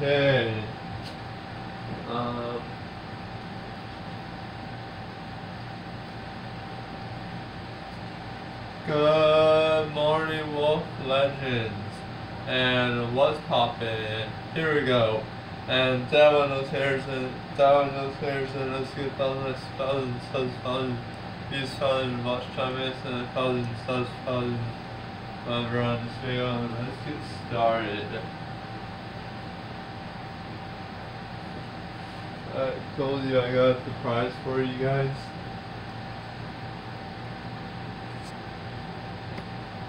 Okay. Um. Good morning, Wolf Legends. And what's poppin'? Here we go. And that one hairs and that one hairs and let's get thousands, thousands, thousands, thousands. These thousands watch comments and thousands, thousands, thousands. Whatever on this video. Let's get started. I told you I got a surprise for you guys.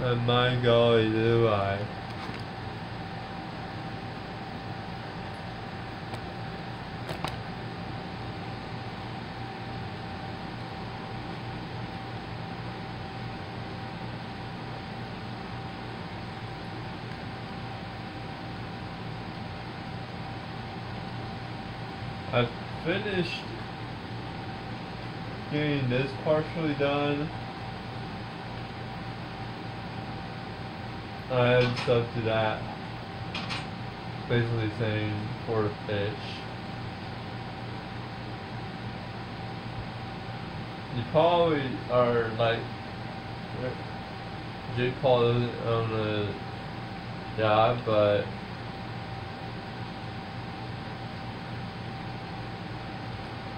And my golly do I. I finished getting this partially done. I added stuff to that. Basically saying for fish. You probably are like Jake Paul doesn't own a yacht, but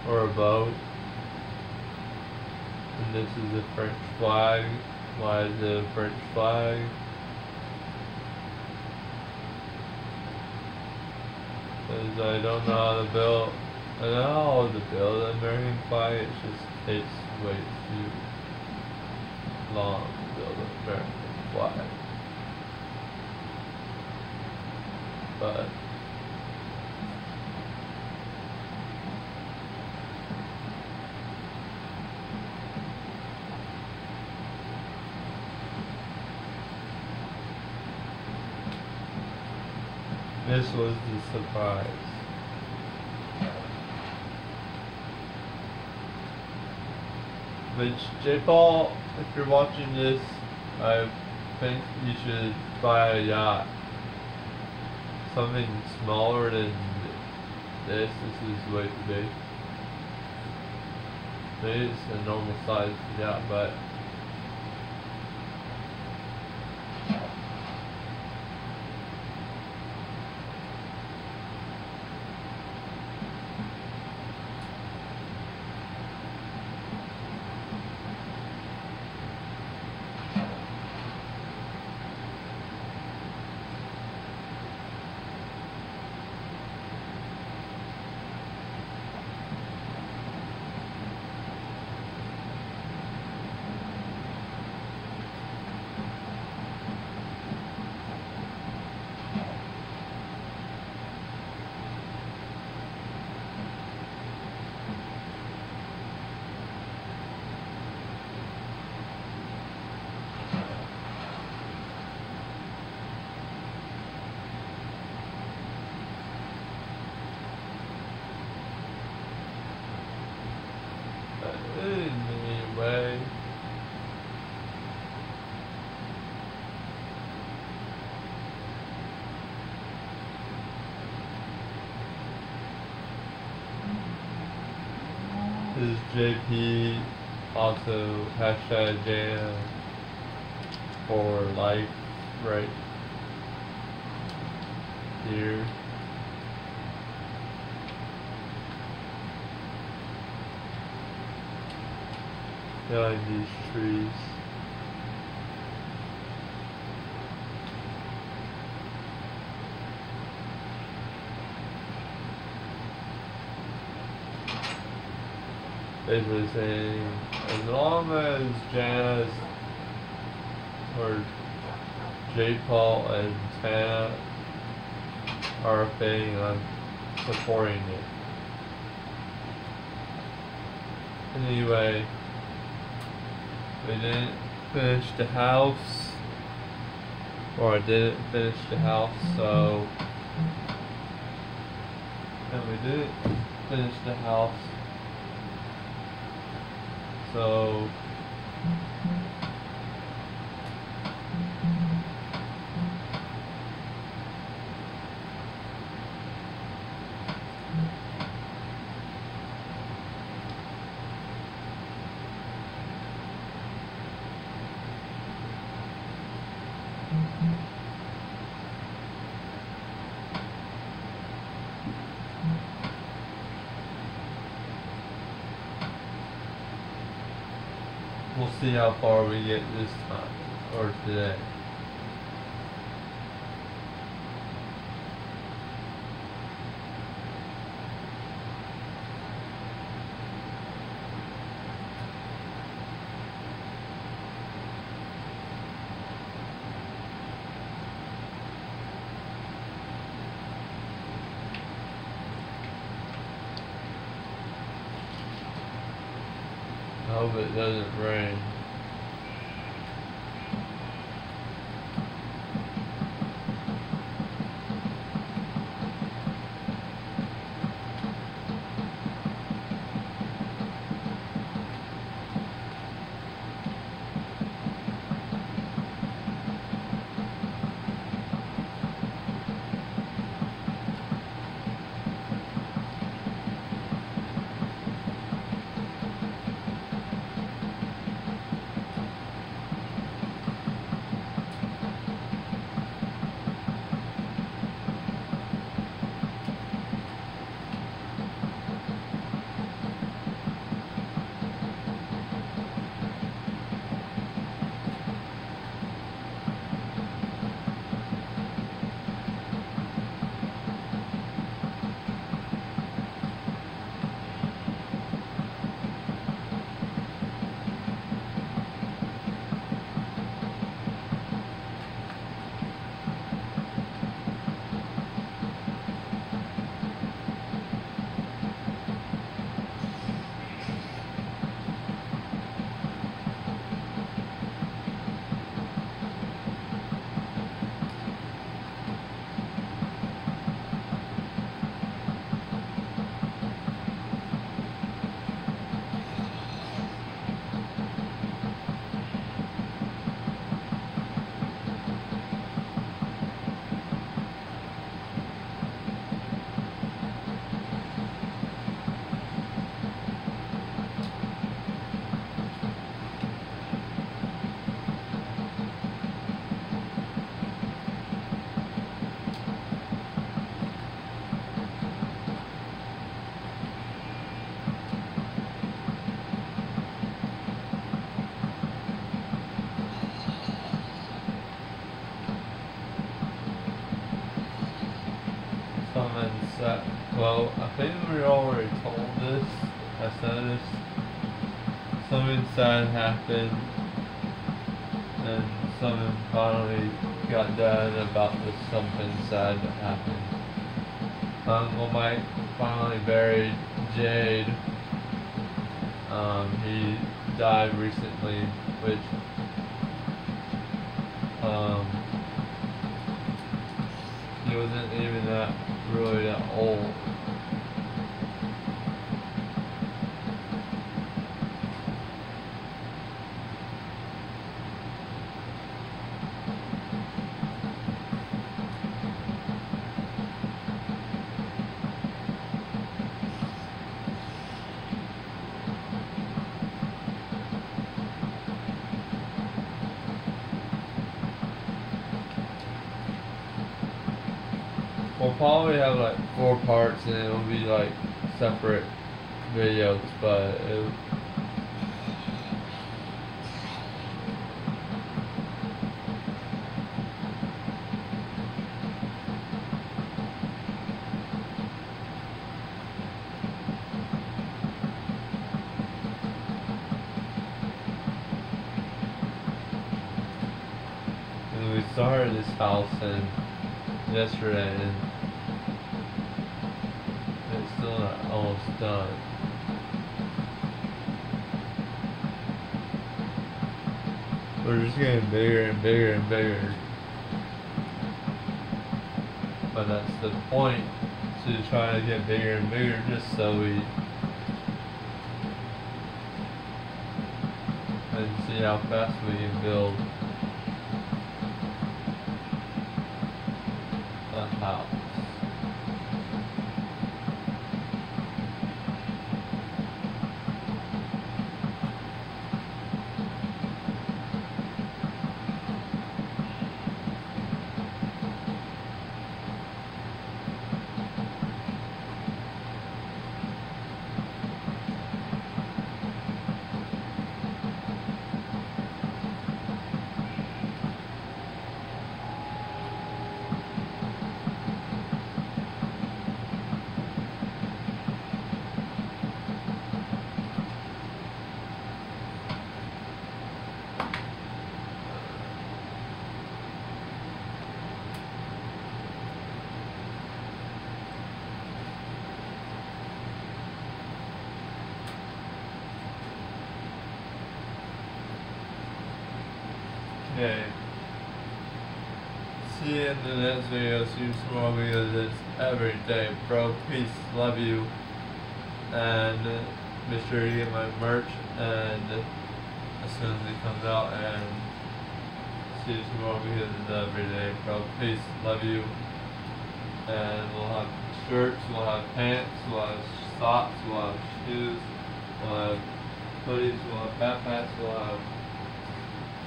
or a boat. And this is a French flag. Why is it a French flag? Because I don't know how to build. I don't know how to build an American flag. It just takes way too long to build an American flag. But This was the surprise. Which, J Paul, if you're watching this, I think you should buy a yacht. Something smaller than this. This is way too big. Maybe it's a normal size yacht, but Anyway. This is JP, also hashtag Jam for life right here. Behind these trees. Basically saying, as long as Jazz or J. Paul and Tana are paying on supporting it. Anyway, we didn't finish the house, or I didn't finish the house, so, and we didn't finish the house, so, We'll see how far we get this time, or today. I hope it doesn't rain. Someone said, well, I think we already told this. I said this. Something sad happened, and something finally got done about this something sad that happened. Uncle Mike finally buried Jade. Um, he died recently, which um, he wasn't even that really that old. We'll probably have like four parts and it'll be like separate videos, but it, we started this house and yesterday it's still not almost done. We're just getting bigger and bigger and bigger. But that's the point to try to get bigger and bigger just so we and see how fast we can build a Okay. See you in the next video. See you tomorrow because it's every day, bro. Peace. Love you. And uh, make sure you get my merch and as soon as it comes out and see you tomorrow because it's every day, bro. Peace. Love you. And we'll have shirts, we'll have pants, we'll have socks, we'll have shoes, we'll have hoodies, we'll have backpacks, we'll have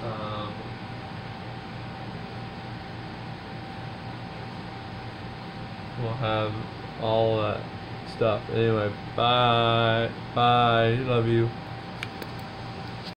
um, we'll have all that stuff. Anyway, bye. Bye. Love you.